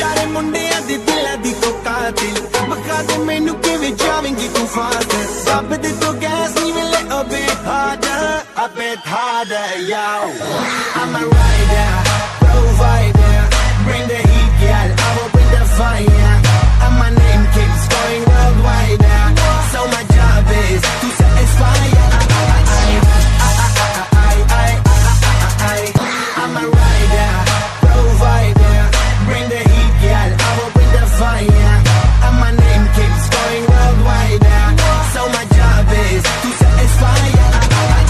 ਚਾਰੇ ਮੁੰਡਿਆਂ ਦੀ ਦਿਲਾਂ ਦੀ ਤੂੰ ਕਾਤਿਲ। ਮੱਕਾ ਦੇ ਮੈਨੂੰ ਕਿਵੇਂ ਜਾਵੇਂਗੀ ਤੂੰ ਫਾਸਲ ਸਭ ਦੇ ਤੋਂ ਗੈਸ ਨਹੀਂ ਮਿਲੇ ਅਬੇ ਹਾਰਡਰ ਅਬੇ harder yo I'm a rider